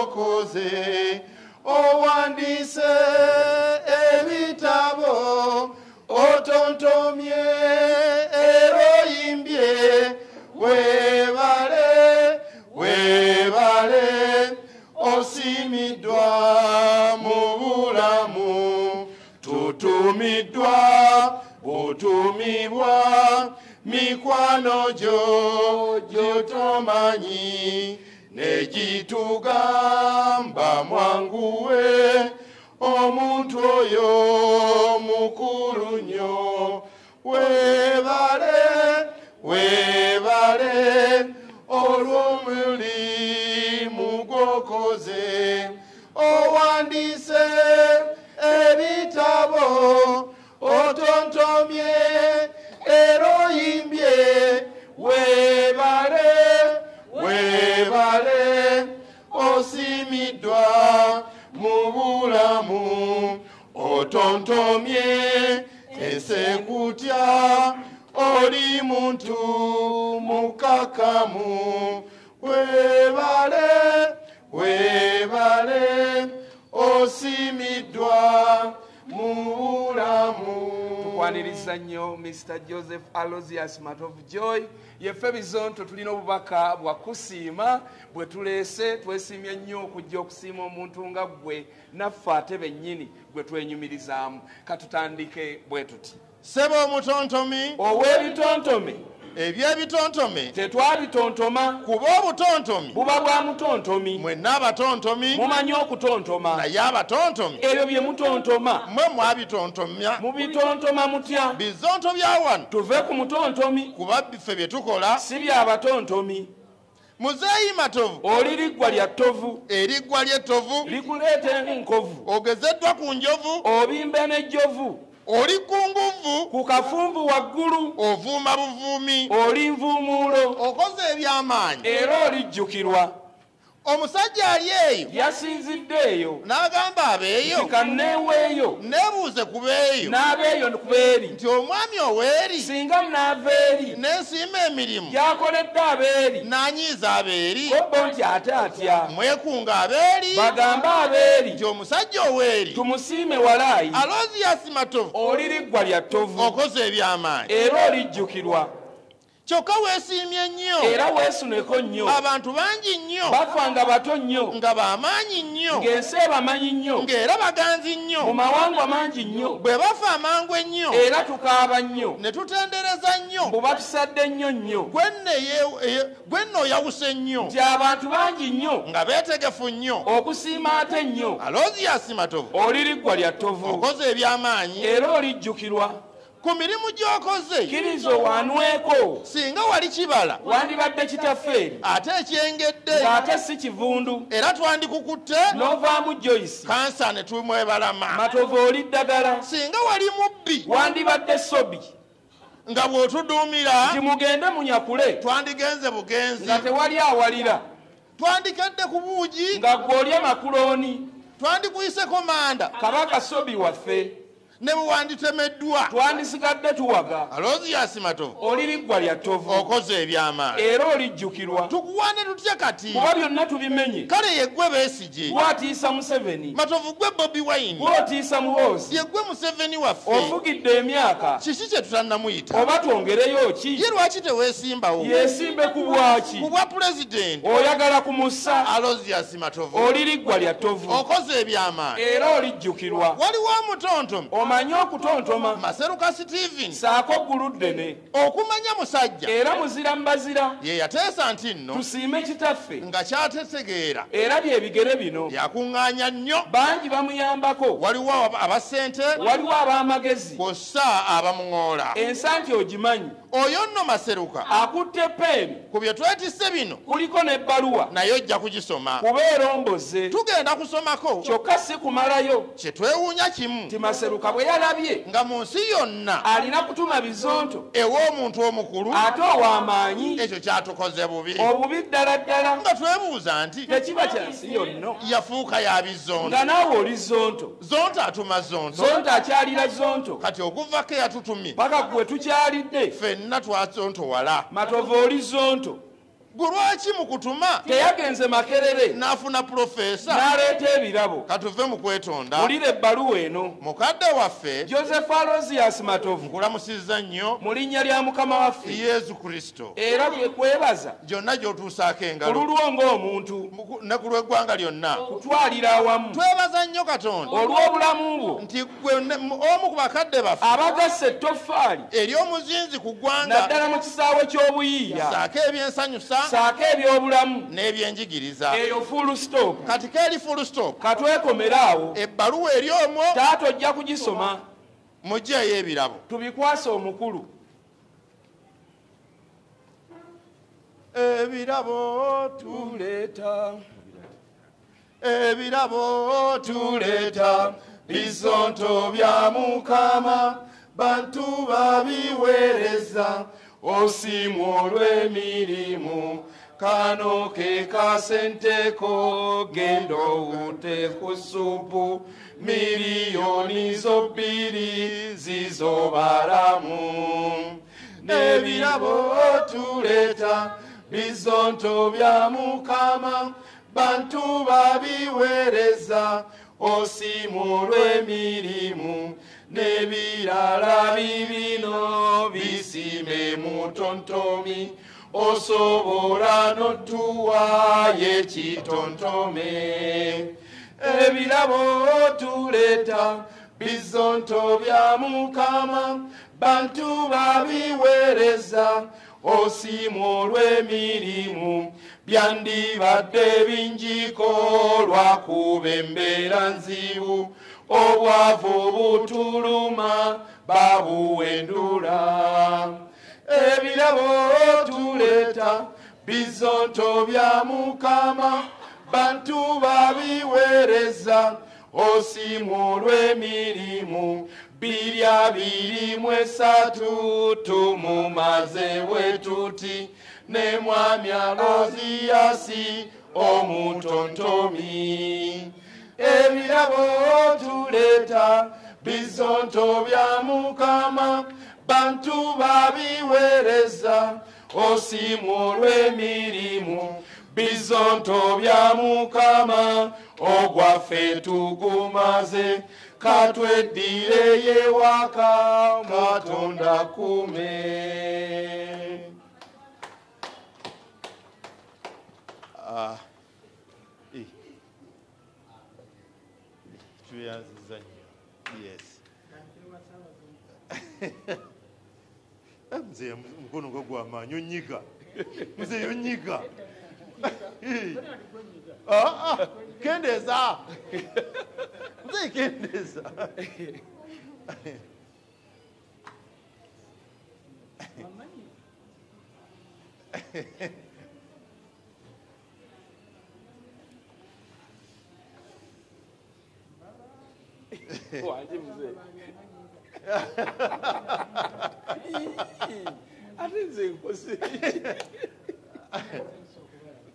gwokoze owandise ebitabo otontomye era oyimbye webale webale osimiddwa mu bulamu tutumiddwa butumibwa mikwano gyo gyotomanyi negitugamba mwanguwe omuntu oyo mukulu nnyo. Webale webale olw'omulimu mr. Joseph alosius matov joy. Yeffe bizonto tulina obubaka bwa kusiima bwe tuleese twesiimye nnyo okujja okusiima omuntu nga ggwe naffe ate bennyini gwe twenyumirizaamu. Katutandike bwe tuti. Seba omutontomi. Ow'ebitontome ebyebitontome tetwabitontoma. Kuba obutontomi buba bwa mutontomi mwenna abatontomi mumanyi okutontoma. Naye abatontomi ebyo bye mutontoma. Mwe mwabitontomya mubitontoma mutya? Bizonto bya wano. Tuve ku mutontomi kuba biffe bye tukola. Si byabatontomi muzeeyi matovu. Oli liggwa lya ttovu. Eriggwa ly'ettovu likuleeta enkovu. Ogezeddwa ku njovu. Obimbe n'ejjovu oli ku nguvu ku kafumbu waggulu ovuuma buvuumi oli nvuumuulo. okoze eby'amaanyi. Era olijjukirwa omusajja ali eyo yasinzidde eyo. n'agamba abeeyo kanneeweeyo. Neebuuze ku beeyo. N'abeeyo ku beeri. Nti omwami oweeri. Singa naava eri. N'ensiima emirimu. Gyakoledde abeeri. N'anyiiza abeeri. Kobbo nti ate atya? Mwekunga abeeri. Bagambe abeeri. Nti omusajja oweeri. Tumusiime walaayi aloziyasi matovu oli liggwa lya ttovu okoze eby'amaanyi. Era olijjukirwa kyokka weesiimye nnyo. Era weesuneko nnyo. Abantu bangi nnyo. Bafa nga bato nnyo. Nga bamaanyi nnyo. Ng'ensi ebamanyi nnyo. Ng'era baganzi mu nnyo mawanga mangi nnyo. Bwe bafa amangu ennyo. Era tukaaba nnyo. Ne tutendereza nnyo. Mbu batusadde nnyo nnyo. Gwe nno oyawuse nnyo. Nti abantu bangi nnyo. Nga beetegefu nnyo. Okusiima ate nnyo. Aloziyasi matovu oli liggwa lya ttovu. Okoze eby'amaanyi. Era olijjukirwa ku mirimu gy'okoze. Kkiriza owanweko singa wali kibala wandibadde kitafeeri. ate ekyengedde. Ng'ate si kivundu. Era twandikukutte. N'ovaamu joyisi. Kansa ne tumwebalama. Matovu oli ddagala. Singa wali mubbi. Wandibadde sobi nga bw'otuduumira nti mugende munyakule. twandigenze bugenzi. Nga tewali awalira. Twandikedde ku buugi. Nga gw'olya makulooni twandikuyiseko manda. Kabaka sobi waffe ne bwe wanditemeddwa twandisigadde tuwaga. Aloziyasi matovu oli liggwa lya ttovu. Okoze eby'amaanyi. Era olijjukirwa. Tukuwane tutya kati? Kuba byonna tubimenye. Kale yeggwe beesige bwatiisa museveni. Matovu gwe bobi wayini bwotiisa muhoozi. Yeggwe museveni waffe. Ofugidde emyaka. Kiki kye tutannamuyita oba twongereyo ki? Ye lwaki teweesimbawo? Yeesimbe ku bwaki ku bwa pulezidenti. Oyagala kumussa aloziyasi matovu oli liggwa lya ttovu. Okoze eby'amaanyi. Era olijjukirwa. Waliwo omutontomi omanyi okutontoma. Maseruka steven saako gguluddene okumanya musajja. Era muzira mu bazira ye yateesa nti nno tusiime kitaffe. nga kyatetegeera era byebigere bino. Yakuŋŋaanya nnyo. Bangi bamuyambako. Waliwo aba- abasente waliwo ab'amagezi. Kw'ossa abamuŋoola ensanti ogimanyi. Oyo nno maseruka. Akutte peeni ku bye twetisse bino kuliko n'ebbaluwa. naye ojja kugisoma kuba eromboze. Tugenda kusomako. Kyokka si kumalayo kye twewuunya kimu. Nti maseruka bwe yalabye nga mu nsi yonna alina kutuma bizonto ew'omuntu omukulu ate ow'amaanyi. Ekyo kyatukoze bubi. Obubi ddala ddala. Nga twebuuza nti tekiba kya nsi yonna. yafuuka ya bizonto. Nga naawe oli zonto. Zonto atuma zonto. Zonto akyalira zonto. Kati okuvako eyatutumye. Paka gwe tukyalidde. Ffenna twazontowala matova oli zonto gwe lwaki mu kutuma? Teyagenze makerere. N'afuna pulofeesa n'aleeta ebirabo. Katuve mu kwetonda. Mulira ebbaluwa eno. Mukadde waffe. Joseph alosias matovu. Nkulamusizza nnyo. Mu linnya lya mukama waffe. Yesu kristo. Era kwebaza. Gyonna gy'otuusaako engalo. Lulwo ng'omuntu. Mu- ne ku lw'eggwanga lyonna. Kutwalira awamu. Twebaza nnyo katonda. Olw'obulamu bwo. Nti gwe omu ku bakadde baffe. Abagasse ettoffaali. Eri omuzinzi ku ggwanga. Naddala mu kisaawe ky'obuyiiya. Saako ebyensanyusa saako ebyobulamu. n'ebyenjigiriza. Eyo full stop. Kati keeri full stop. Katwekomeraawo ebbaluwa eri omwo. Taata ojja kugisoma. Mugyeyo ebirabo. Tubikwase omukulu. Ebirabo tuleeta. Ebirabo tuleeta. Bizonto bya mukama. Bantu babiweereza osimu olw'emirimu kano ke kasenteko genda owute ku supu miliyoni zo bbiri zizo balamu n'ebirabo tuleeta bizonto bya mukama bantu babiweereza osimu olw'emirimu n'ebirala bibino bisime mutontomi osobola n'otuwayo ekitontome ebirabo tuleeta bizonto bya mukama bantu babiweereza. Osimu olw'emirimu byandibadde bingiko lwakuba embeera nzibu. Obwavu obutuluma babuwendula. Ebirabo tuleeta bizonto bya mukama bantu babiweereza. Osimu olw'emirimu birya birimu esatu tumumaze bwe tuti ne mwami aloziyasi omutontomi. Ebirabo tuleeta bizonto bya mukama bantu babiweereza osimu olw'emirimu. Bizonto bya mukama ogwaffe tugumaze katweddireyo ewaka katonda kume tuyanziza Ah, muzeeya mukono nga gwamaanyi onyiga muzeeya onyiga kendeeza ah, muzeeya ah, kendeeza wangi muzeeya ate nze nkose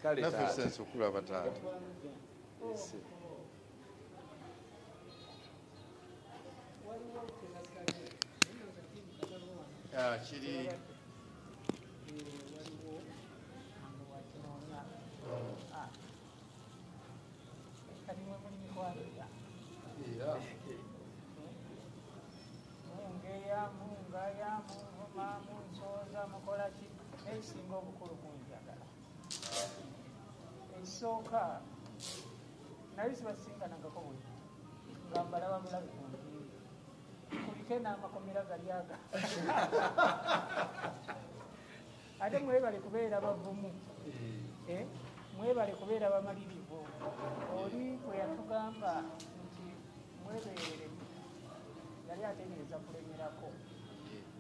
kale naffe taata. sense okulaba taata Ah, kiri ekisooka naye sibasinganagako bwe nga mbalaba bulabi kunjiri kuliko n'amakomera gali aga. Ate mwebale kubeera bavumu. Eh, mwebale kubeera bamalirivu. Oli bwe yatugamba nti mwebeereremu yali ategeeza kulemerako.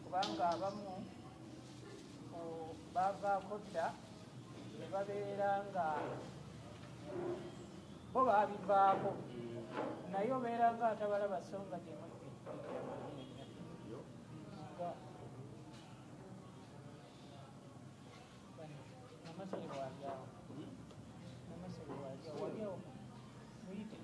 Kubanga abamu bavaako dda ne babeera nga bo baabivaako naye obeera nga atabalaba songa muyite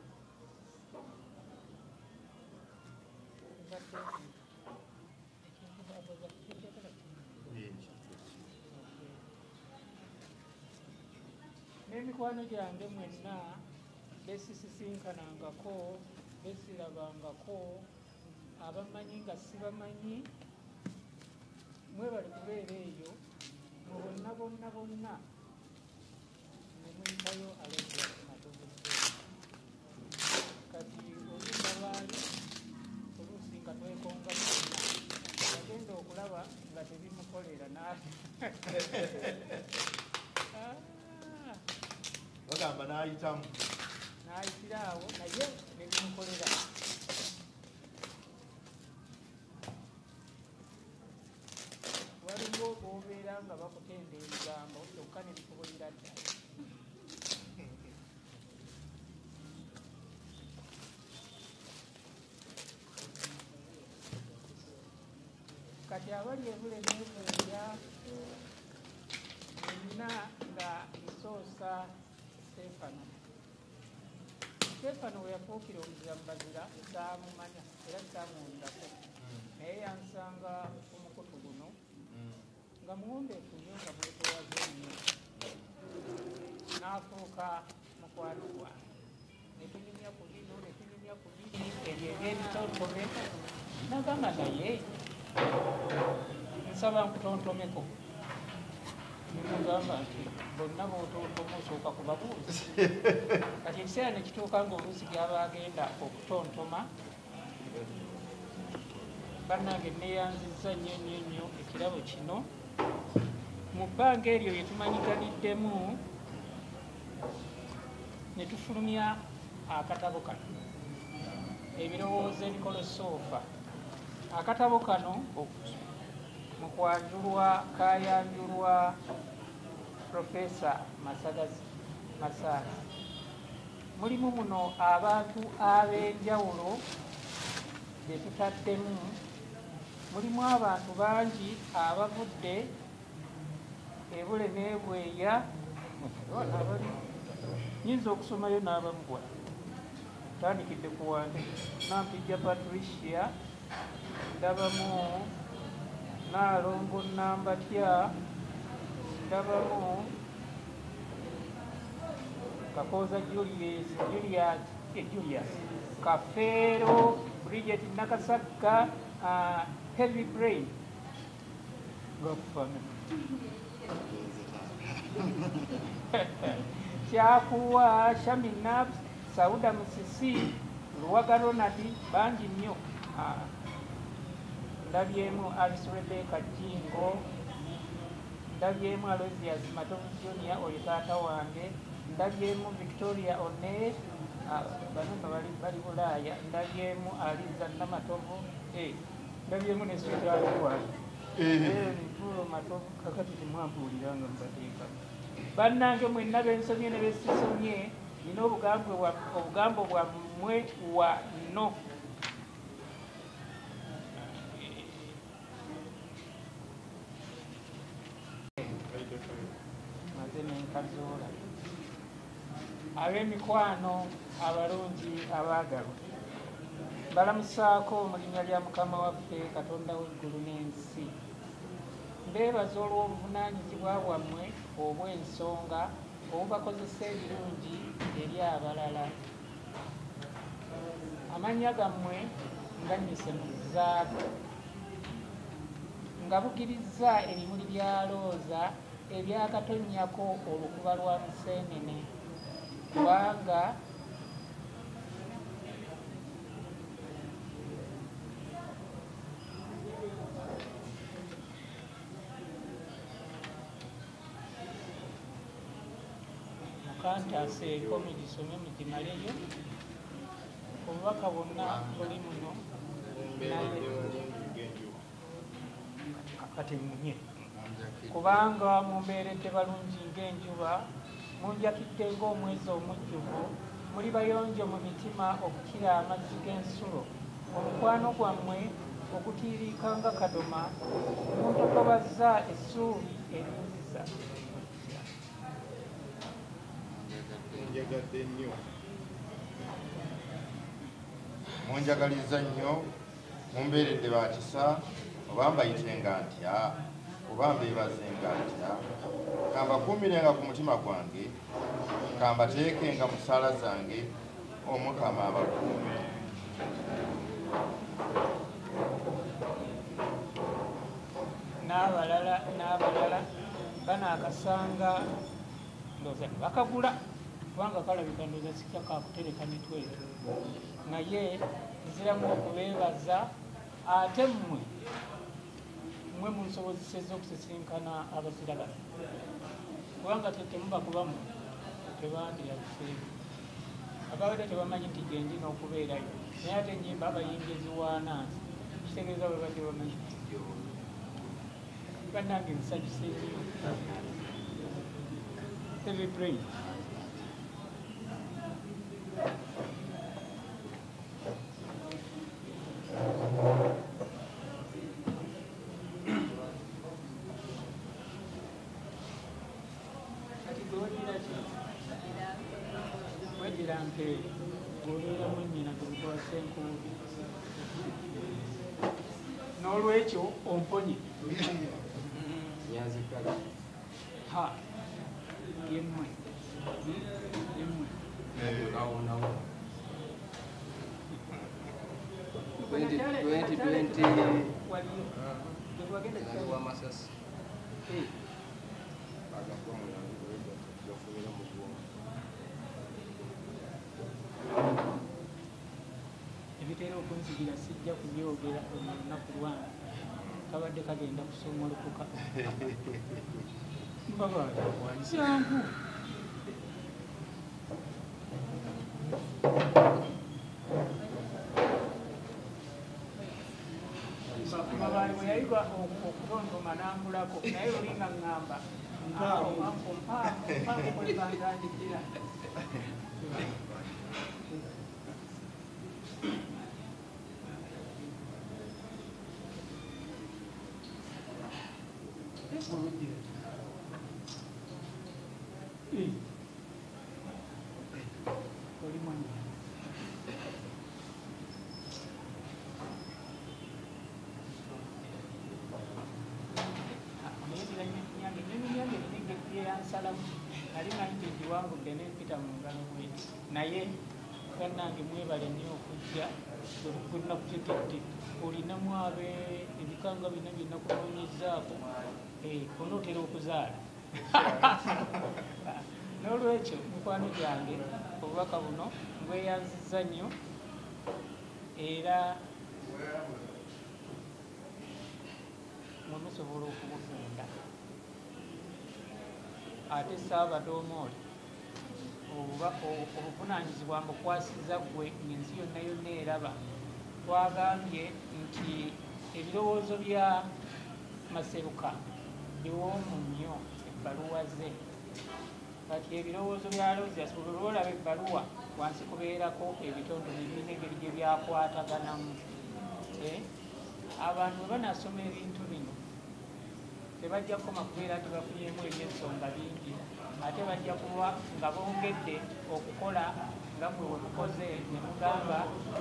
n'emikwano gyange mwenna besisisinkanangako besirabangako abamanyi nga sibamanyi mwebali kubeera eyo mu bonna bonna bonna nemuyitayo alaikumatobuze kati olunda baali oluusi nga twekonga mwenna yagenda okulaba nga tebimukolera naye bagamba n'ayitamu. N'ayitira awo naye nebimukolera waliwo bobeera nga bakutenda ebigambo kyokka nebikubulira ddala kati abali ebule nebuulya nina nga stefano stefano we yafuukira omuzira mu bazira saamumanya era saamuwulirako naye yansanga ku mukutu guno nga muwombeefu nnyo nga mwetowaze nnyo. N'afuuka mukwano gwange netunyumya ku bino netunyumya ku bino ebyo ebyebitontome nagamba naye nsaba nkutontomeko. Nimugamba nti bonna botontoma osooka kubabuuza kati ekiseera nekituuka nga oluusi gyaba agenda okutontoma bannange neyanziza nnyo nnyo nnyo ekirabo kino mu bbanga eryo lyetumanyiganiddemu netufulumya akatabo kano ebirowoozo ebikolosoofa akatabo kano mu kwanjulwa kayanjulwa profesa masaasi mulimu muno abantu ab'enjawulo be tutaddemu mulimu abantu bangi abavudde ebule n'ebweya nyinza okusomayo n'abamugwa. Tandikidde ku wande nampijja patricia ndabamu naalongo nambatya ndabamu kakooza julius julius eh, kafeero bridget nakasagga uh, heavy brain. Ngakufana kyakuwa shaminab sauda musisi luwaga ronald bangi nnyo Ah, ndabyemu alice rebeka jingo ndabyemu aloisius matovu junior oyo taata wange ndabyemu victoria one bano nga bali bulaaya ndabyemu aliza namatovu eh, ndabyemu neswetaliwange ntulo matovu kakati temwambuuliranga mubateeka bannange mwenna bensomye ne besisomye nina obugambo bwa- obugambo bwammwe wano maze nenkazuula ab'emikwano abalungi abaagalwa balamusaako mu linnya lya mukama waffe katonda w'eggulu n'ensi. Mbeebaza olw'obuvunaanyizibwa bwammwe obw'ensonga obubakozesa ebirungi eri abalala. Amannya gammwe nganyise mu zaabu nga bugirizza ebimuli bya looza ebyakatonnyako olukuba lwa museenene kubanga mukantaseeko mugisome mugimaleyo obubaka bwonna buli muno. Kati munye kubanga mumbeeredde balungi ng'enjuba munjakidde ng'omwezi omujjuvu muli bayonjo mu mitima okukira amazzi g'ensulo. Omukwano gwammwe okutiiriika nga kadoma muntokobazza essuubi erinziza. Njagadde nnyo. Munjagaliza nnyo. Mumbeeredde bakisa oba mbayitenga ntya oba mbeebazenga ntya kambakuumirenga ku mutima gwange kambateekenga mu ssaala zange omukama abakuumi n'abalala n'abalala banaakasanga ndooza ne bakagula kubanga kalabika ndooza sijja kakutereka mitwe naye nziramu okubeebaza ate mmwe mmwe munsobozeseza okusisinkana abazira bano kubanga tetemuba kubamu tebandiyabifeebi abawedde tebamanyi nti gendi n'okubeerayo naye ate enyimba abayimbi eziwaanansi kitegeeza bwe badde bamanyi bannange nsanyuse nnyo. Every praise. kati gwewagira ki wagira mpeeri gwobeeramu ennyina gebikwasa enkuubi n'olwekyo omponye ha yemmwe yemmwe waliyo getwagenda ebitera okunzijira sijja kubyogera olunaku lwange kabadde kagenda kusomolukuka mbabawanjangu mabaali bwe yayiga okutontoma nambulako naye olinga ŋŋamba mpango kwebantandikira oli mwana nyange neyansalamu nali manyi nti ngiwangudde nempita mu ngalo bweti naye bannange mwebale nnyo okujja kyekidde olinamu abe ebikanga bina byenakunoonyezaako onootera okuzaala. N'olwekyo mikwano gyange obubaka buno bweyanziza nnyo era mwemusobola okubufunda ate saabadde omooli obuvunanyizibwa mbukwasiza ggwe ngaensi yonna yonna eraba. Twagambye nti ebirowoozo bya maseruka biwoomu nnyo ebbaluwa ze. Kati ebirowoozo bya losias olwo olaba ebbaluwa wansi kubeerako ebitontome birina engeri gye byakwataganamu abantu bwe banasoma ebintu tebajja kukoma kubeera nti bafunyemu ebyensonga bingi ate bajja kuba nga bongedde okukola nga mwe wemukoze ne mugamba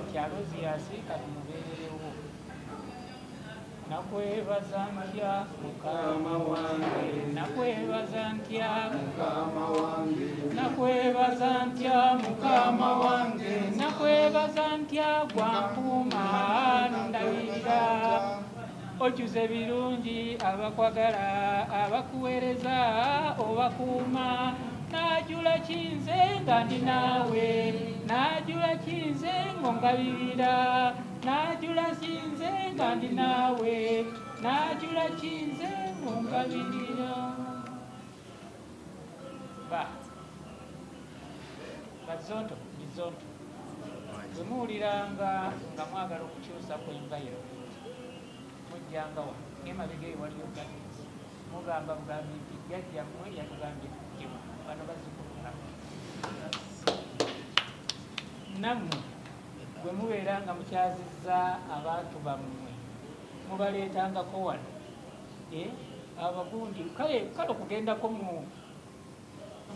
kyaloziyasi kati mubeererewo nakwebaza ntya mukama wange. nakwebaza ntya mukama wange. nakwebaza ntya mukama wange. nakwebaza ntya gwankuuma nondabirira okyuza ebirungi abakwagala abakuweereza obakuuma. Najula kinze nga ndi naawe najula kinze ngongabirira najula kinze nga ndi naawe najula kinze ngongabirira ba bazonto bizonto. Bwe muwuliranga nga mwagala okukyusa ku environment mujjanga wa ngemabega eyo waliyo gavumenti mugamba bugambi nti jjajjammwe yatugambye tukiwa bano bazikulula nammwe bwe mubeera nga mukyazizza abantu bammwe mubaleetangako wano Eh, abagundi kale kale okugendako mu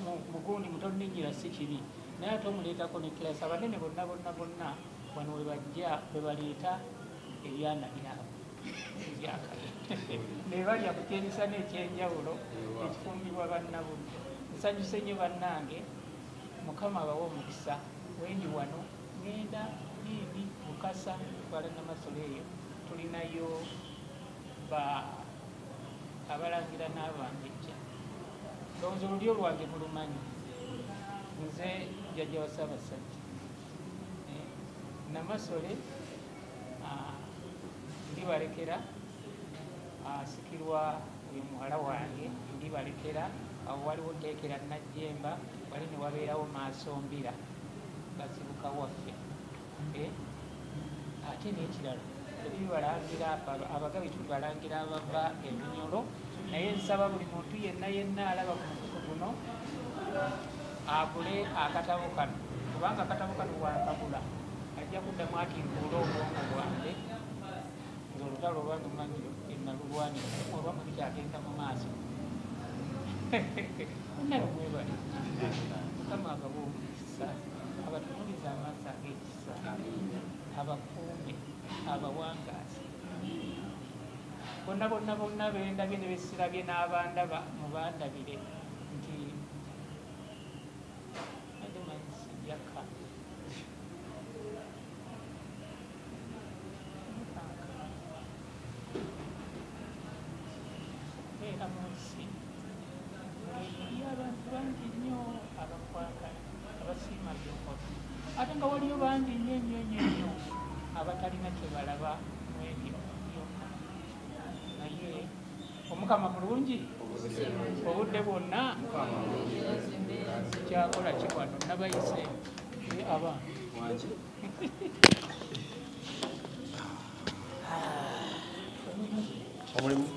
mu- mugundi mutonninnyira si kibi. Naye ate omuleetako nekirasi abanene bonna bonna bonna wano we bajja bwe baleeta ebyana byabwe ebyakale ne balya ku kyemisana ekyenjawulo ekifumbibwa bannabudde. Nsanyuse nnyo bannange mukama abawa omukisa. Wendi wano ngenda niini mukasa twala namasole eyo. Tulinayo ba abalangira n'abambejja ndowooza olulyo lwange mulumanyi. Nze jjajja wa ssaabasajja. Eh, namasole ndibalekera asikirwa oyo muwala wange ndibalekera. Awo waliwo nteekera najjemba wali ne wabeerawo maasombira bazibuka waffe Eh, ate n'ekirala tebibalangira abagabi tubibalangira abava ebinyolo naye nsaba buli muntu yenna yenna alaba ku mukutu guno agule akatabo kano kubanga akatabo kano bwankagula ajja kuddamu akinkuula obwongo bwange olutalo olwange mumanyi enalulwanira olwamu likyagenda mu maaso naye mwebale mukama agawa omukisa abatunuliza amaaso ag'ekisa abakuume abawangazi bonna bonna bonna bendabye ne besirabye n'abandaba mubandabire nti ademanyisiyaka era munsi ngeri abantu bangi nnyo abakwagala abasiima byokola. Ate nga waliyo bangi nnyo nnyo nnyo nnyo abatalina kyebalaba mwebyo byokka naye omukama mulungi obudde bwonna kyakola kiwano nabayise abantu omulimu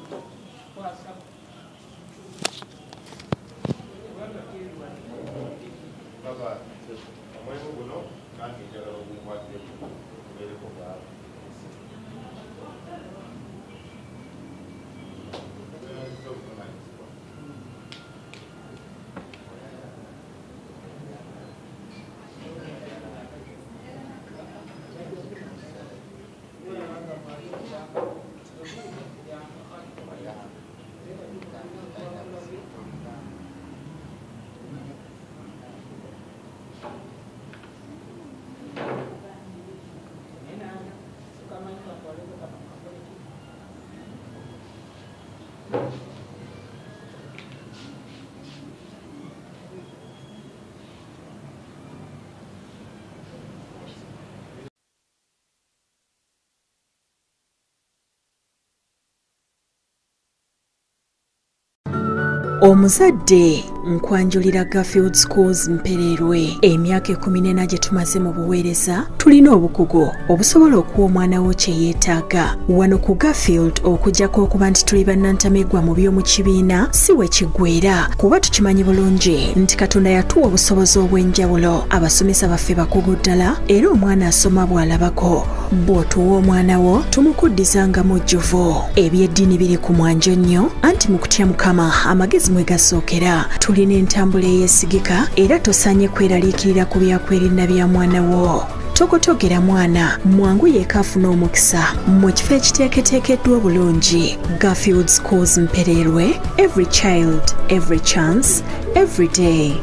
omuzadde nkwanjulira garfield schools mpererwe. Emyaka ekumi n'ena gye tumaze mu buweereza tulina obukugu obusobola okuwa omwana wo kye yeetaaga. Wano ku garfield okugyako okuba nti tuli bannantamigwa mu by'omu kibiina si we kiggweera kuba tukimanyi bulungi nti katonda yatuwa obusobozi obw'enjawulo. Abasomesa baffe bakugu ddala era omwana asoma bw'alabako. Bw'otuwa omwana wo tumukuddiza mujjuvu. Ebyeddiini biri ku mwanjo nnyo anti mu kutya mukama amagezi mwe gasookera tulina entambula eyeesigika era tosaanye kweraliikirira ku byakwerinda bya mwana wo. Tokotogera mwana mwangu yeeka afuna omukisa. Mu kifo ekiteeketeekeddwa obulungi garfield schools mpererwe every child every chance every day